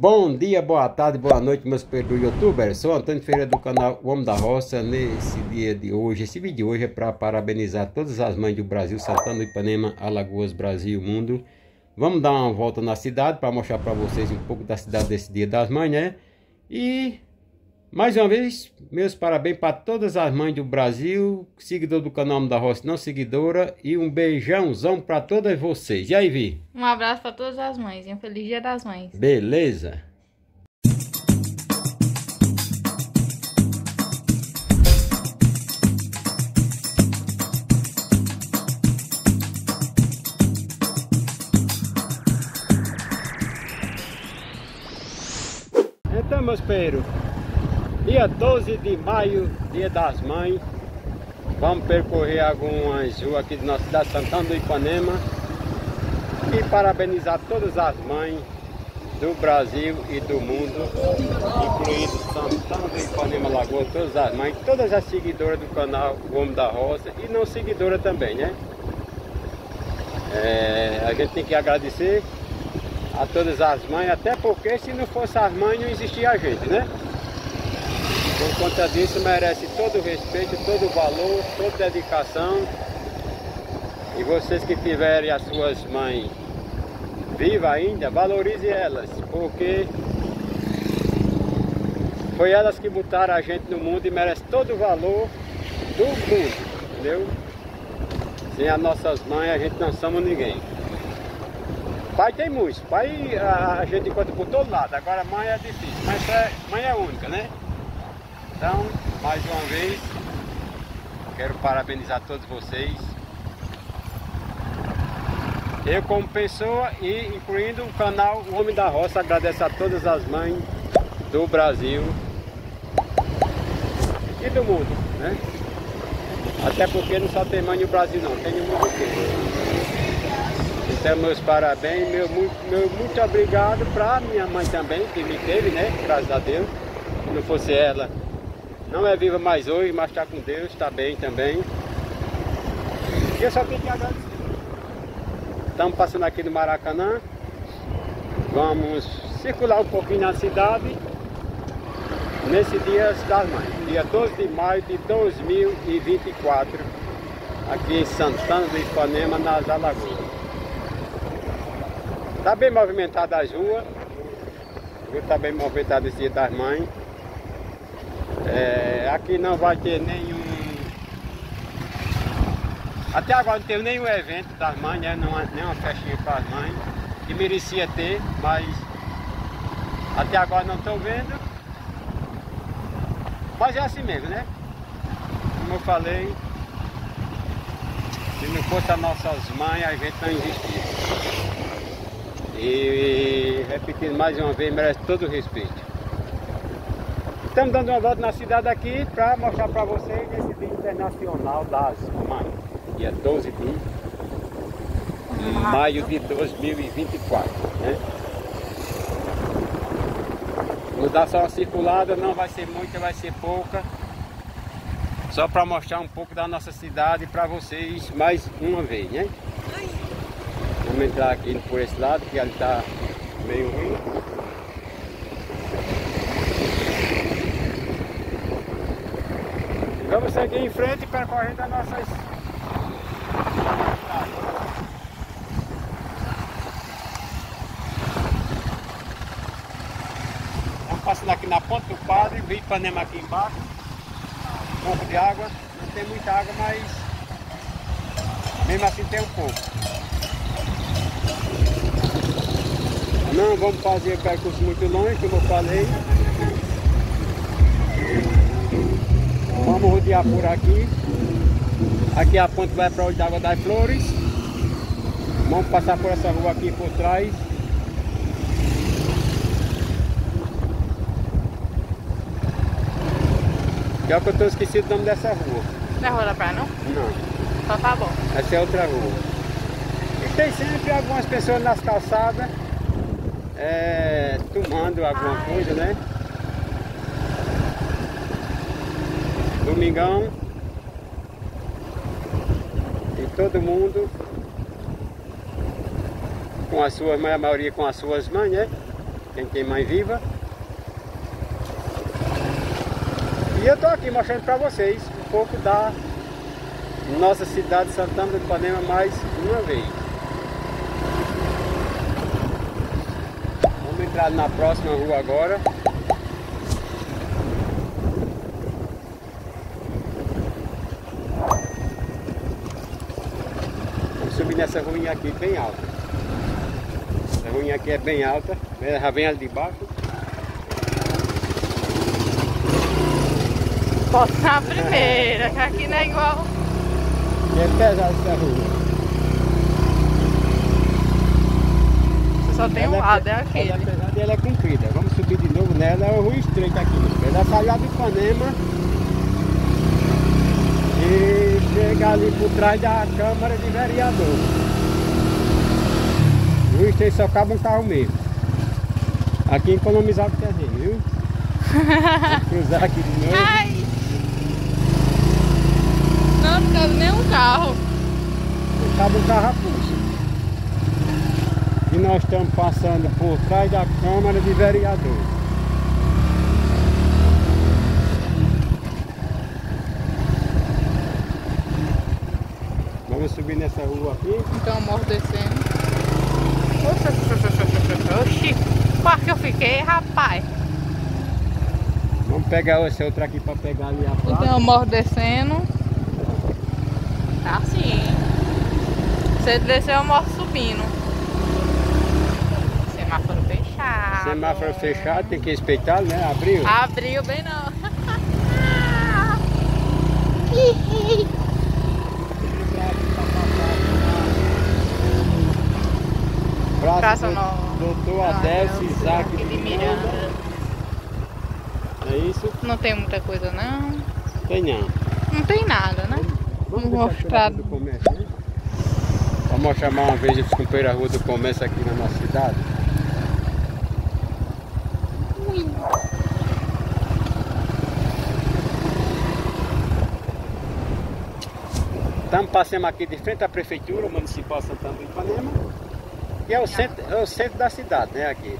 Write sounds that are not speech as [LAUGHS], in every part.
Bom dia, boa tarde, boa noite, meus do youtubers. Sou Antônio Ferreira do canal O Homem da Roça. Nesse dia de hoje, esse vídeo de hoje é para parabenizar todas as mães do Brasil, Santana Ipanema, Alagoas, Brasil, mundo. Vamos dar uma volta na cidade para mostrar para vocês um pouco da cidade desse dia das mães, né? E mais uma vez, meus parabéns para todas as mães do Brasil, seguidor do canal da Roça, não seguidora, e um beijãozão para todas vocês. E aí, Vi? Um abraço para todas as mães e um feliz dia das mães. Beleza? Então, meus perros, Dia 12 de maio, dia das mães. Vamos percorrer algumas ruas aqui da nossa cidade Santana do Ipanema. E parabenizar todas as mães do Brasil e do mundo, incluindo Santana do Ipanema Lagoa, todas as mães, todas as seguidoras do canal O Homem da Roça e não seguidora também, né? É, a gente tem que agradecer a todas as mães, até porque se não fosse as mães não existia a gente, né? Por conta disso merece todo o respeito, todo o valor, toda a dedicação. E vocês que tiverem as suas mães vivas ainda, valorize elas, porque foi elas que botaram a gente no mundo e merece todo o valor do mundo, entendeu? Sem as nossas mães a gente não somos ninguém. Pai tem muitos, pai a, gente encontra por todo lado, agora mãe é difícil, mas é, mãe é única, né? Então, mais uma vez, quero parabenizar todos vocês. Eu como pessoa e incluindo o canal O Homem da Roça, agradeço a todas as mães do Brasil e do mundo, né? Até porque não só tem mãe no Brasil não, tem no mundo inteiro. Então meus parabéns, meu, meu muito obrigado para minha mãe também, que me teve, né? Graças a Deus. Se não fosse ela, não é viva mais hoje, mas está com Deus, está bem também. E eu só tenho que agradecer. Estamos passando aqui no Maracanã. Vamos circular um pouquinho na cidade. Nesse dia das mães, dia 12 de maio de 2024, aqui em Santana do Ipanema, nas Alagoas. Está bem movimentada as ruas, está bem movimentada esse dia das mães. É, aqui não vai ter nenhum. Até agora não teve nenhum evento das mães, né? não, nenhuma festinha para as mães, que merecia ter, mas até agora não estou vendo. Mas é assim mesmo, né? Como eu falei, se não fosse as nossas mães, a gente não existia. E repetindo mais uma vez, merece todo o respeito. Estamos dando uma volta na cidade aqui para mostrar para vocês esse Dia Internacional das Mães, dia 12 de maio de 2024. Né? Vamos dar só uma circulada, não vai ser muita, vai ser pouca. Só para mostrar um pouco da nossa cidade para vocês mais uma vez, né? Vamos entrar aqui por esse lado, que ali está meio ruim. Vamos seguir em frente percorrendo as nossas Estamos passando aqui na ponta do padre, vi Ipanema aqui embaixo, um pouco de água, não tem muita água, mas mesmo assim tem um pouco. Não vamos fazer percurso muito longe, como eu falei. Vamos rodear por aqui. Aqui a ponte vai para o Água das Flores. Vamos passar por essa rua aqui por trás. Já que eu estou esquecido o nome dessa rua. Não é rua da praia não? Não. Só tá bom. Essa é outra rua. E tem sempre algumas pessoas nas calçadas é, tomando alguma coisa, né? Domingão. E todo mundo com as suas, a maioria com as suas mães, né? quem tem mãe viva. E eu tô aqui mostrando para vocês um pouco da nossa cidade de Santana do Ipanema mais uma vez. Vamos entrar na próxima rua agora. Nessa ruinha aqui bem alta. Essa ruinha aqui é bem alta, né? já vem ali de baixo. Posso na primeira, que aqui não é igual. E é pesada essa rua. Você só tem um Ela lado, é Ela, aquele. apesar de ela é comprida. Vamos subir de novo nela, é uma rua estreita aqui. Ela sai lá do Ipanema e chega ali por trás da Câmara de Vereador. Rua estreita só cabe um carro mesmo. Aqui economizar o terreno, viu? [LAUGHS] Vou cruzar aqui de novo. Ai! Não, cabe nem um carro. Cabe um carro a pulso. E nós estamos passando por trás da Câmara de Vereador. Subir nessa rua aqui. Então amordecendo. Oxi. Quase que eu fiquei, rapaz. Vamos pegar essa outra aqui para pegar ali a Então placa. amordecendo. Tá assim. Você desceu, eu morro subindo. Semáforo fechado. Semáforo fechado, tem que respeitar, né? Abriu. Abriu bem não. [LAUGHS] Doutor Ah, Adélcio Isaac de Miranda. É isso? Não tem muita coisa não. Tem não. Não tem nada, né? Vamos mostrar. do comércio, né? Vamos chamar uma vez eles cumpriram a rua do comércio aqui na nossa cidade. Ui. Estamos passando aqui de frente à prefeitura municipal Santana do Ipanema. E é o centro, é o centro da cidade, né? Aqui.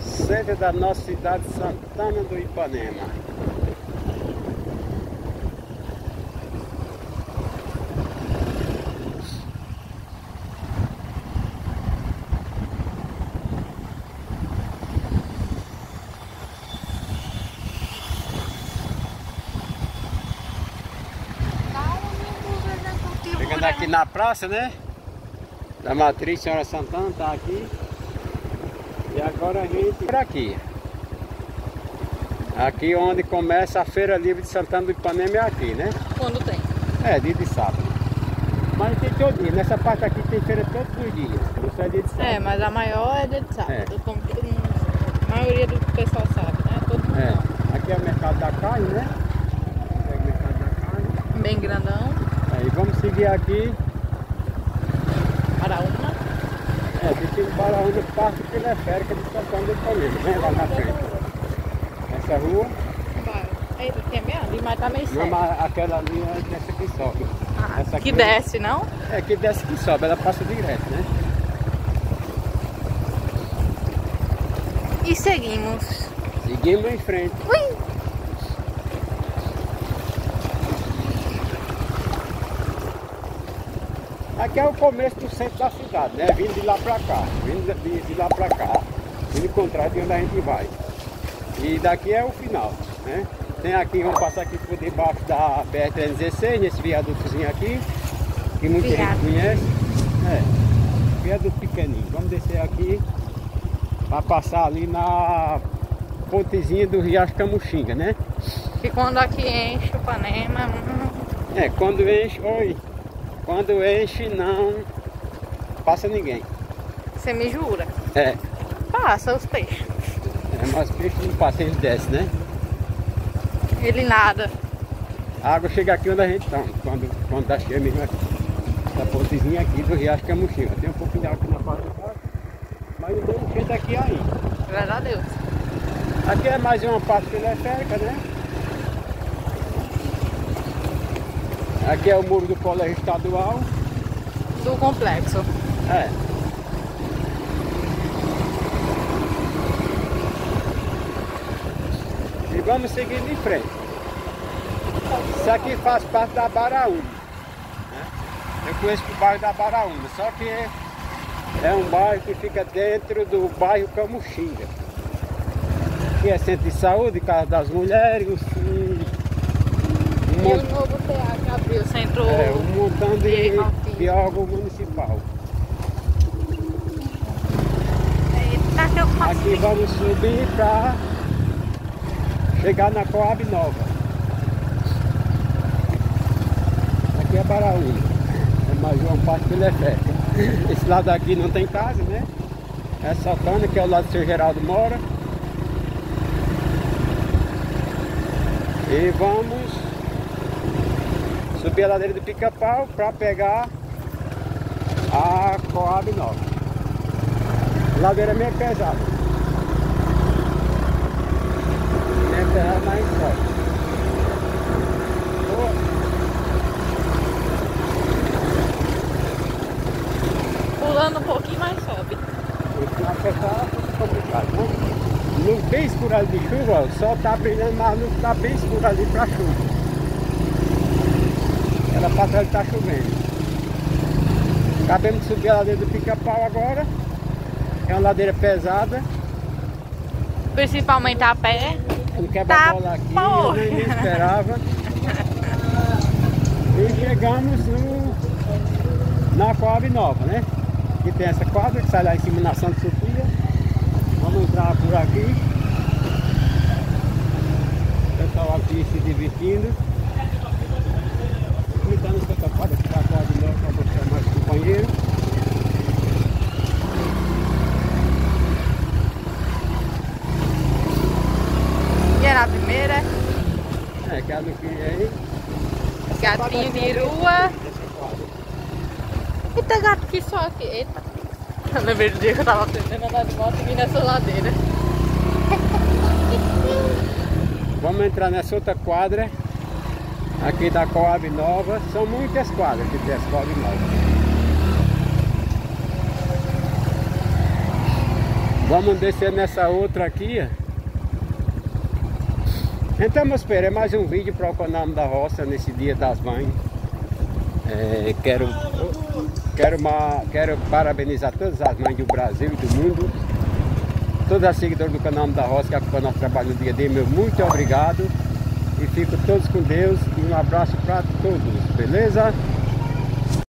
Centro da nossa cidade Santana do Ipanema. Chegando aqui na praça, né? Da Matriz Senhora Santana, tá aqui. E agora a gente por aqui. Aqui onde começa a Feira Livre de Santana do Ipanema é aqui, né? Quando tem. É, dia de sábado. Mas tem todo dia. Nessa parte aqui tem feira todos os dias. Isso é dia de sábado. É, mas a maior é dia de sábado. É. Como todo mundo sabe. A maioria do pessoal sabe, né? Todo mundo É. Aqui é o mercado da carne, né? É o mercado da carne. Bem grandão. Aí vamos seguir aqui. Para uma. É, tem que parar onde parte teleférica de Santana do Ipanema, né? Lá na frente. Essa rua, tem meio ali, mas tá meio não, aquela ali é dessa que sobe. Ah, essa que aqui- desce, não? É que desce que sobe, ela passa direto, né? E seguimos. Seguimos em frente. Ui! Aqui é o começo do centro da cidade, né? Vindo de lá pra cá, vindo de, de lá pra cá, vindo contrário de onde a gente vai. E daqui é o final, né? Tem aqui, vamos passar aqui por debaixo da BR-316, nesse viadutozinho aqui, que muita gente Viaduto. conhece. É, viaduto pequenininho. Vamos descer aqui para passar ali na pontezinha do Riacho Camuxinga, né? Que quando aqui enche o Panema. hum, É, quando enche, oi, quando enche não passa ninguém. Você me jura? É, Passa os peixes. é mas peixe não passa, eles descem, né? Ele nada. A água chega aqui onde a gente está, quando, quando tá cheia mesmo aqui. Essa pontezinha aqui do Riacho Camuxinga. Tem um pouquinho de água aqui na parte de casa, mas não tem enchente aqui ainda. Graças a Deus. Aqui é mais uma parte teleférica, né? Aqui é o muro do colégio estadual. do complexo. É. E vamos seguindo em frente. Isso aqui faz parte da Baraúna. Né? Eu conheço o bairro da Baraúna, só que é um bairro que fica dentro do bairro Camuxinga. Que é centro de saúde, casa das mulheres, e o novo que abriu, centro é, um montão de, de, de órgão municipal. Aqui vamos subir para chegar na Coab Nova. Aqui é Baraúna, é mais uma parte do Lefé. Esse lado aqui não tem casa, né? É Santana, que é o lado do seu Geraldo mora. E vamos subir a ladeira do pica-pau para pegar a Coab Nova. Ladeira meio pesada. Minha terra mais forte. Pulando um pouquinho mais sobe. Na pesada é complicado? No bem escuro ali de chuva, o sol tá brilhando, mas não tá bem escuro ali pra chuva. Era pra trás tá chovendo. Acabamos de subir a ladeira do pica-pau agora. É uma ladeira pesada. Principalmente a pé. Um quebra-bola tá aqui, porra. eu nem esperava. e chegamos no, na Coab Nova, né? Que tem essa quadra que sai lá em cima na Santa Sofia. Vamos entrar por aqui. O pessoal aqui se divertindo. Cuidando essa quadra que está a Coab Nova para mostrar mais companheiros. na primeira. É, que aí. Gatinho de rua. Eita, gato que só aqui. Eita. Eu lembrei do dia que eu tava a andar de moto e vim nessa ladeira. Vamos entrar nessa outra quadra. Aqui da Coab Nova. São muitas quadras tem as Coab Nova. Vamos descer nessa outra aqui. Então meus é mais um vídeo para o canal da roça nesse dia das mães. É, quero, quero, uma, quero parabenizar todas as mães do Brasil e do mundo. Todas as seguidoras do canal da roça que acompanham nosso trabalho no dia a dia, meu muito obrigado. E fico todos com Deus e um abraço para todos, beleza?